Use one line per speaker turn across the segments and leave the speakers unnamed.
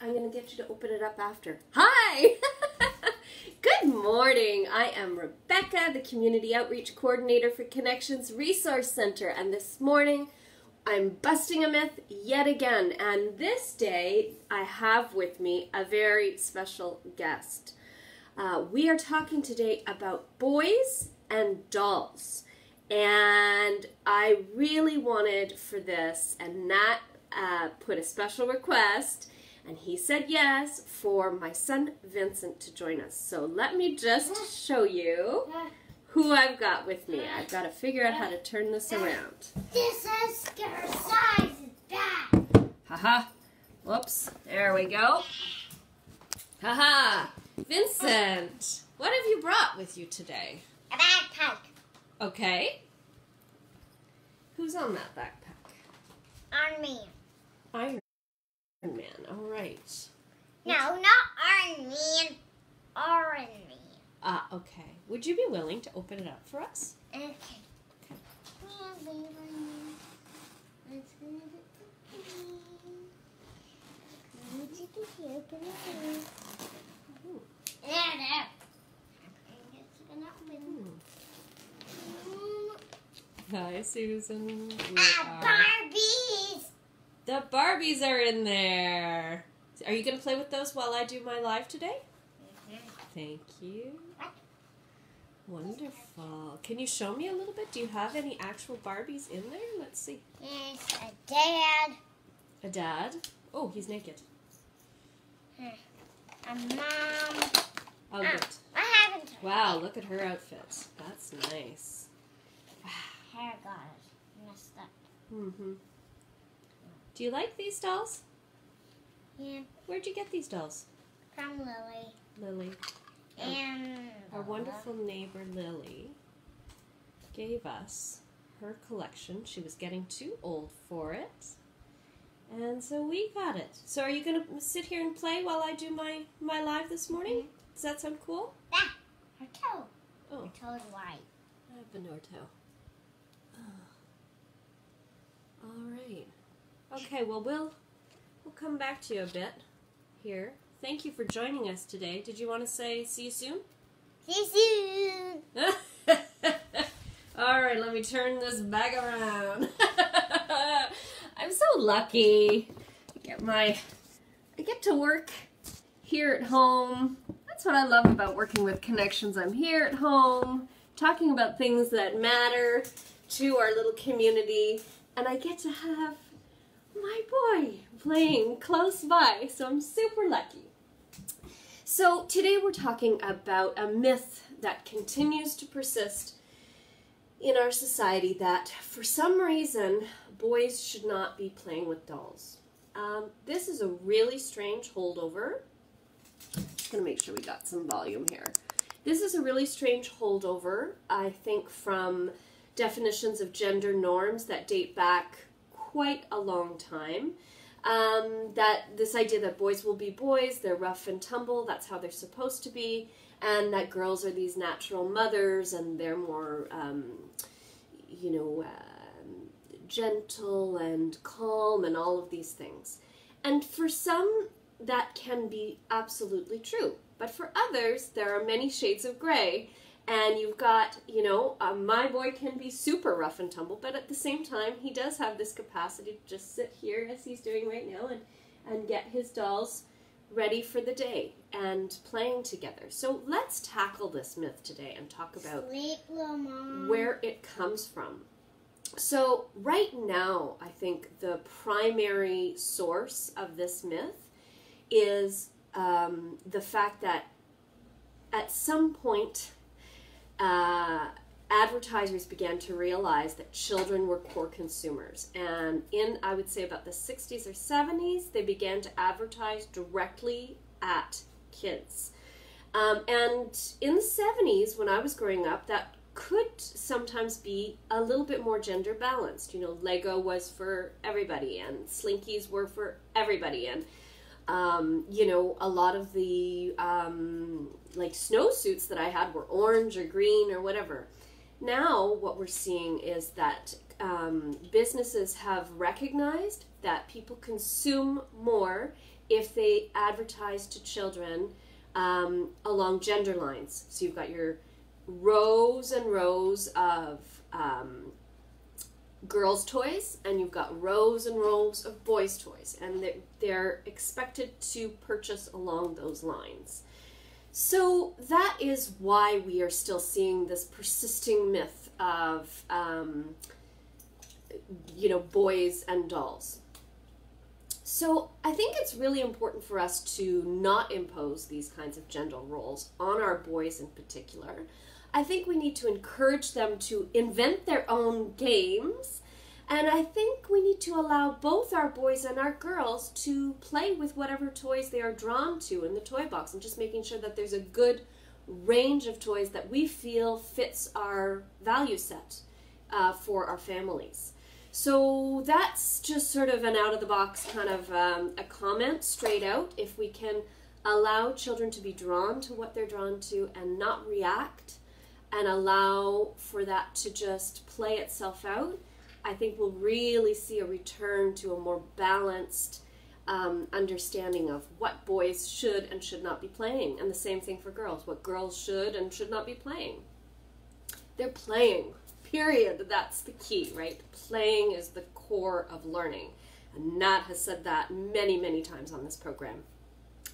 I'm to get you to open it up after. Hi! Good morning. I am Rebecca, the Community Outreach Coordinator for Connexions Resource Centre, and this morning I'm busting a myth yet again. And this day I have with me a very special guest. Uh, we are talking today about boys and dolls. And I really wanted for this, and Nat uh, put a special request and he said yes for my son Vincent to join us. So let me just show you who I've got with me. I've got to figure out how to turn this around.
This is size is bad.
Haha. Whoops. There we go. Haha. Vincent, what have you brought with you today?
A backpack.
Okay. Who's on that backpack?
On me.
Iron Man. All right.
No, not Iron Man. Iron Man.
Ah, okay. Would you be willing to open it up for us?
Okay. There.
Hi, Susan. We
Ah,
are-
Barbies.
The Barbies are in there. Are you going to play with those while I do my live today? Thank you. Wonderful. Can you show me a little bit? Do you have any actual Barbies in there? Let's see.
There's a dad,
A dad. Oh, he's naked.
a mom.
Oh,
Ah,
good.
I haven't.
Wow, look at her outfit. That's nice.
Hair got messed up.
Mm-hmm. Do you like these dolls?
Yeah,
Where'd you get these dolls?
from Lily.
Lily.
And
Our wonderful neighbor Lily gave us her collection. She was getting too old for it. And so we got it. So are you going to sit here and play while I do my, my live this morning? Does that sound cool?
Ah, her toe.
Oh,
Her toe is white.
I have Benorto. All right. Okay, well, we'll we'll come back to you a bit here. Thank you for joining us today. Did you want to say see you soon?
See you soon.
All right, let me turn this back around. I'm so lucky. I get my I get to work here at home. That's what I love about working with Connexions. I'm here at home talking about things that matter to our little community and I get to have my boy playing close by. So I'm super lucky. So today we're talking about a myth that continues to persist in our society that for some reason boys should not be playing with dolls. Um, this is a really strange holdover. Just gonna make sure we got some volume here. This is a really strange holdover, I think, from definitions of gender norms that date back quite a long time. Um, that this idea that boys will be boys, they're rough and tumble, that's how they're supposed to be, and that girls are these natural mothers and they're more, um, you know, um gentle and calm and all of these things. And for some, that can be absolutely true. But for others, there are many shades of gray. And you've got, you know, uh, my boy can be super rough and tumble, but at the same time, he does have this capacity to just sit here as he's doing right now and, and get his dolls ready for the day and playing together. So let's tackle this myth today and talk about
Sleep,
where it comes from. So, right now, I think the primary source of this myth is um, the fact that at some point, uh, advertisers began to realize that children were core consumers. And in, I would say, about the 60s or 70s, they began to advertise directly at kids. Um, and in the 70s, when I was growing up, that could sometimes be a little bit more gender balanced. You know, Lego was for everybody, and Slinkies were for everybody, and um, you know, a lot of the um, like snowsuits that I had were orange or green or whatever. Now, what we're seeing is that um, businesses have recognized that people consume more if they advertise to children um, along gender lines. So you've got your rows and rows of um, girls' toys, and you've got rows and rows of boys' toys, and they're, they're expected to purchase along those lines. So that is why we are still seeing this persisting myth of, um, you know, boys and dolls. So I think it's really important for us to not impose these kinds of gender roles on our boys in particular. I think we need to encourage them to invent their own games. And I think we need to allow both our boys and our girls to play with whatever toys they are drawn to in the toy box and just making sure that there's a good range of toys that we feel fits our value set uh, for our families. So that's just sort of an out of the box kind of um, a comment straight out. If we can allow children to be drawn to what they're drawn to and not react and allow for that to just play itself out, I think we'll really see a return to a more balanced um, understanding of what boys should and should not be playing. And the same thing for girls, what girls should and should not be playing. They're playing, period. That's the key, right? Playing is the core of learning. And Nat has said that many, many times on this program.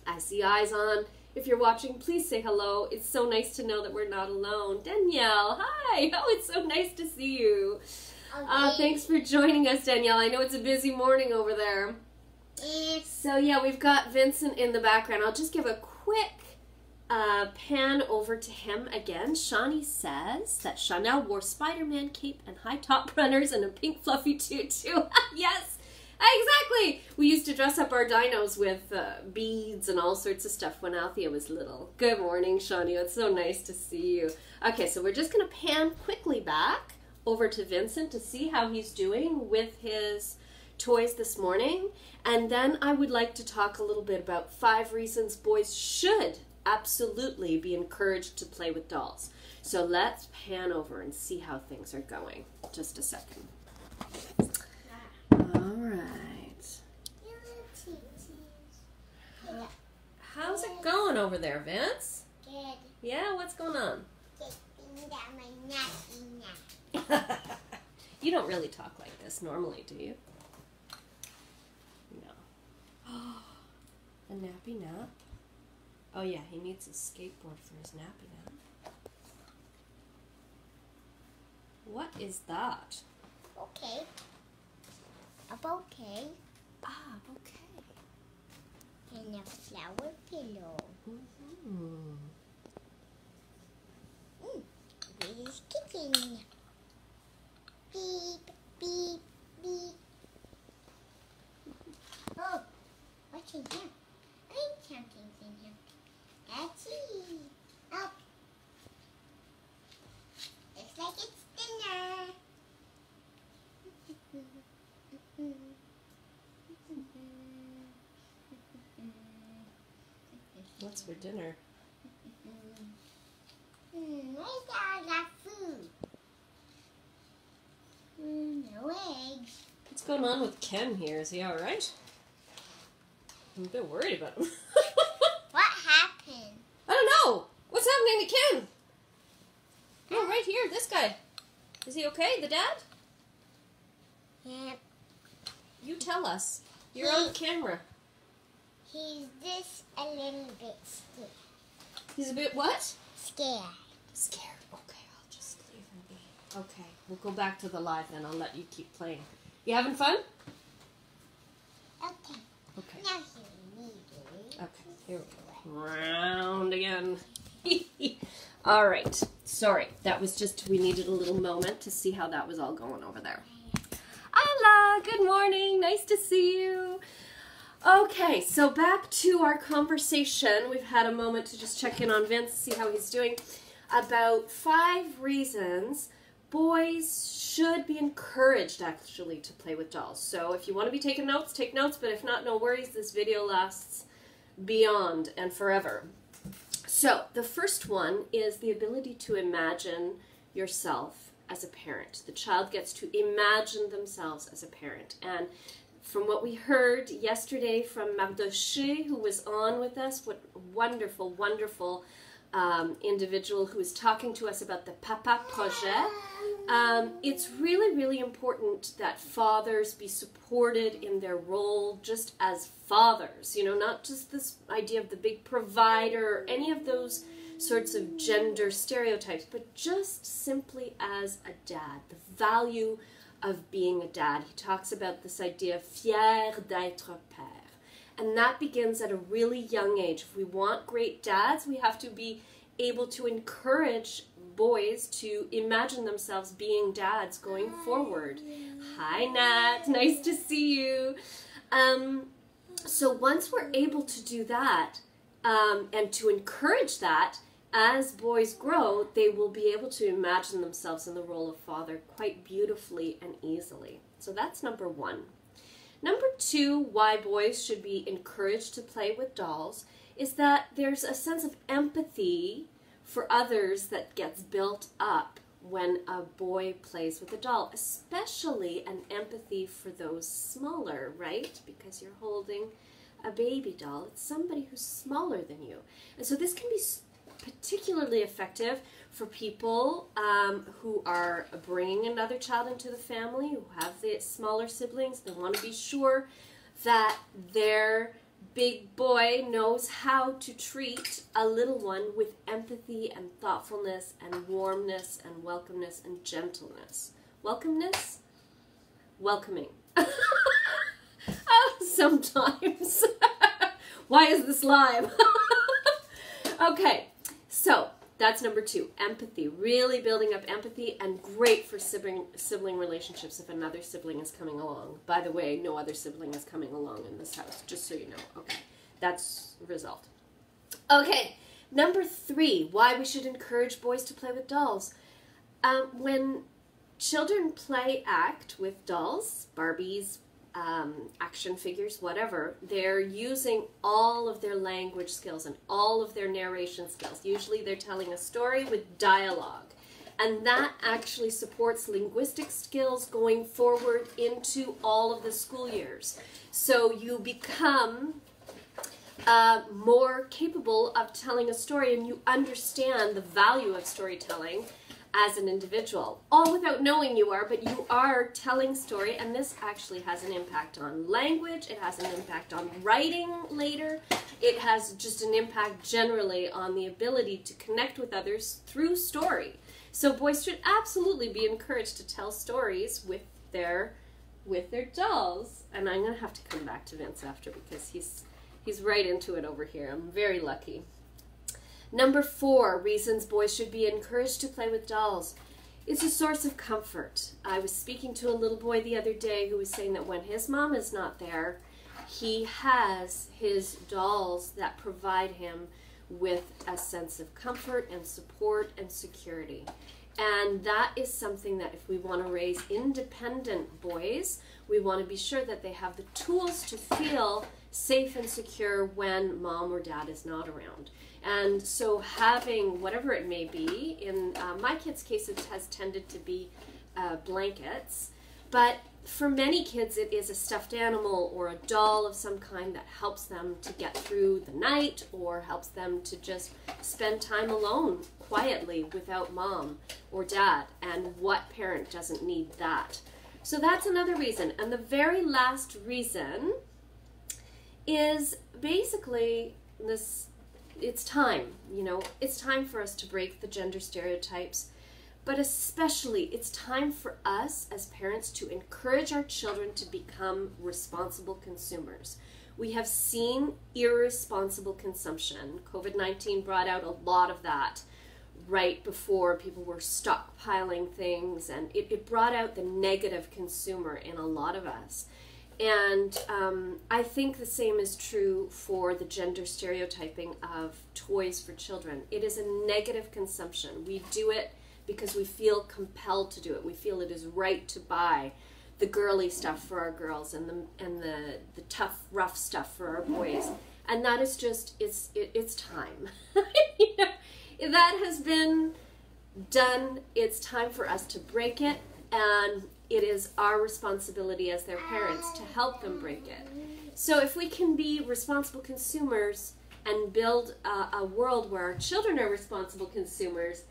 I see eyes on. If you're watching, please say hello. It's so nice to know that we're not alone. Danielle, hi. Oh, it's so nice to see you. Uh, thanks for joining us, Danielle. I know it's a busy morning over there. So, yeah, we've got Vincent in the background. I'll just give a quick uh, pan over to him again. Shawnee says that Chanel wore Spider Man cape and high top runners and a pink fluffy tutu. yes, exactly. We used to dress up our dinos with uh, beads and all sorts of stuff when Althea was little. Good morning, Shawnee. It's so nice to see you. Okay, so we're just going to pan quickly back over to Vincent to see how he's doing with his toys this morning. And then I would like to talk a little bit about five reasons boys should absolutely be encouraged to play with dolls. So let's pan over and see how things are going. Just a second. All right. How's it going over there, Vince?
Good.
Yeah, what's going on?
Taking down my nappy nap.
you don't really talk like this normally, do you? No. a nappy nap? Oh, yeah, he needs a skateboard for his nappy nap. What is that?
Okay. A bouquet
Ah, okay.
And a flower pillow.
Mm-hmm.
Mm. Baby's kicking. Beep, beep, beep. Oh, what's in here? I think something's in here. Let's see. Up. Looks like it's dinner.
What's for dinner?
Hmm, where's all that food? Hmm, no eggs.
What's going on with Ken here? Is he all right? I'm a bit worried about him.
What happened?
I don't know. What's happening to Ken? Oh, right here, this guy. Is he okay, the dad?
Yep.
You tell us. You're on camera.
He's just a little bit scared.
He's a bit what?
Scared.
Scared. Okay, I'll just leave him be. Okay, we'll go back to the live then. I'll let you keep playing. You having fun?
Okay.
Okay.
Now.
Okay, here we go. Round again. all right. Sorry, that was just, we needed a little moment to see how that was all going over there. Ala, good morning. Nice to see you. Okay, so back to our conversation. We've had a moment to just check in on Vince, see how he's doing. About five reasons boys should be encouraged actually to play with dolls. So if you want to be taking notes, take notes, but if not, no worries. This video lasts beyond and forever. So the first one is the ability to imagine yourself as a parent. The child gets to imagine themselves as a parent. And from what we heard yesterday from Mardoché, who was on with us, what wonderful, wonderful um, individual who was talking to us about the Papa Projet. Um, it's really, really important that fathers be supported in their role just as fathers, you know, not just this idea of the big provider or any of those sorts of gender stereotypes, but just simply as a dad, the value of being a dad. He talks about this idea of fier d'être père. And that begins at a really young age. If we want great dads, we have to be able to encourage boys to imagine themselves being dads going forward. Hi, Nat. Nice to see you. Um, so once we're able to do that um, and to encourage that, as boys grow, they will be able to imagine themselves in the role of father quite beautifully and easily. So that's number one. Number two, why boys should be encouraged to play with dolls is that there's a sense of empathy for others that gets built up when a boy plays with a doll, especially an empathy for those smaller, right? Because you're holding a baby doll. It's somebody who's smaller than you. And so this can be particularly effective for people um, who are bringing another child into the family, who have the smaller siblings. They want to be sure that their big boy knows how to treat a little one with empathy and thoughtfulness and warmness and welcomeness and gentleness. Welcomeness? Welcoming. oh, sometimes. Why is this live? okay, so that's number two empathy. Really building up empathy and great for sibling, sibling relationships if another sibling is coming along. By the way, no other sibling is coming along in this house, just so you know. Okay, that's result. Okay, number three why we should encourage boys to play with dolls. Um, when children play act with dolls, Barbies, um, action figures, whatever, they're using all of their language skills and all of their narration skills. Usually they're telling a story with dialogue. And that actually supports linguistic skills going forward into all of the school years. So you become uh, more capable of telling a story and you understand the value of storytelling as an individual, all without knowing you are, but you are telling story, and this actually has an impact on language, it has an impact on writing later, it has just an impact generally on the ability to connect with others through story. So boys should absolutely be encouraged to tell stories with their with their dolls. And I'm gonna have to come back to Vince after because he's he's right into it over here. I'm very lucky. Number four, reasons boys should be encouraged to play with dolls. It's a source of comfort. I was speaking to a little boy the other day who was saying that when his mom is not there, he has his dolls that provide him with a sense of comfort and support and security. And that is something that if we want to raise independent boys, we want to be sure that they have the tools to feel safe and secure when mom or dad is not around. And so having whatever it may be, in uh, my kids' case, it has tended to be uh, blankets, but for many kids, it is a stuffed animal or a doll of some kind that helps them to get through the night or helps them to just spend time alone quietly without mom or dad. And what parent doesn't need that? So that's another reason. And the very last reason is basically this it's time, you know, it's time for us to break the gender stereotypes, but especially it's time for us as parents to encourage our children to become responsible consumers. We have seen irresponsible consumption. COVID 19 brought out a lot of that right before people were stockpiling things, and it, it brought out the negative consumer in a lot of us. And um, I think the same is true for the gender stereotyping of toys for children. It is a negative consumption. We do it because we feel compelled to do it. We feel it is right to buy the girly stuff for our girls and the and the, the tough, rough stuff for our boys. And that is just it's it, it's time. you know, that has been done. It's time for us to break it and it is our responsibility as their parents to help them break it. So if we can be responsible consumers and build a, a world where our children are responsible consumers,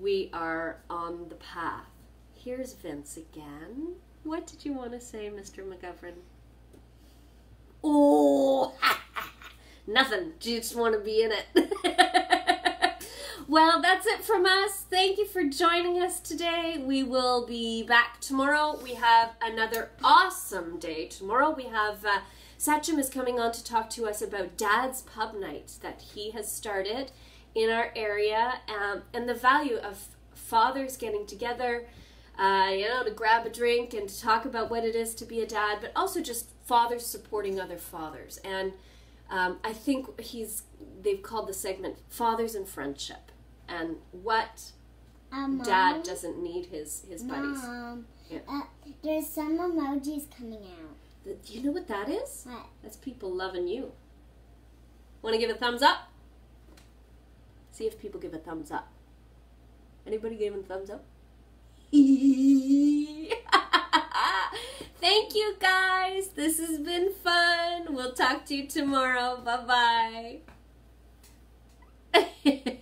we are on the path. Here's Vince again. What did you want to say, Mr. McGovern? Oh, nothing. You just want to be in it. well, that's it from us. Thank you for joining us today. We will be back tomorrow. We have another awesome day. Tomorrow we have uh, is coming on to talk to us about Dad's Pub Night that he has started in our area um, and the value of fathers getting together. Uh, you know, to grab a drink and to talk about what it is to be a dad, but also just fathers supporting other fathers. And um, I think he's they've called the segment "Fathers and Friendship," and what
Um,
dad
Mom?
doesn't need his his buddies.
Mom,
Yeah.
uh, there's some emojis coming out.
Do you know what that is?
What?
That's people loving you. Want to give a thumbs up? See if people give a thumbs up. Anybody giving a thumbs up? Thank you guys. This has been fun. We'll talk to you tomorrow. Bye bye.